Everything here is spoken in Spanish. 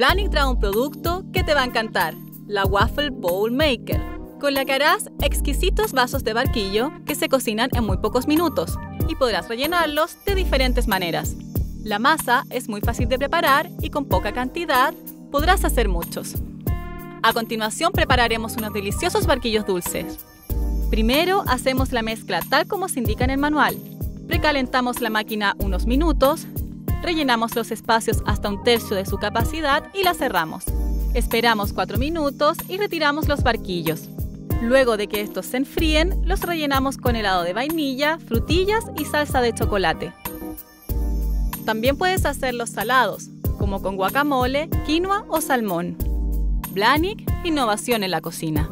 Blanic trae un producto que te va a encantar, la Waffle Bowl Maker, con la que harás exquisitos vasos de barquillo que se cocinan en muy pocos minutos y podrás rellenarlos de diferentes maneras. La masa es muy fácil de preparar y con poca cantidad podrás hacer muchos. A continuación prepararemos unos deliciosos barquillos dulces. Primero hacemos la mezcla tal como se indica en el manual. Precalentamos la máquina unos minutos, rellenamos los espacios hasta un tercio de su capacidad y la cerramos. Esperamos 4 minutos y retiramos los barquillos. Luego de que estos se enfríen, los rellenamos con helado de vainilla, frutillas y salsa de chocolate. También puedes hacerlos salados, como con guacamole, quinoa o salmón. Blanic, innovación en la cocina.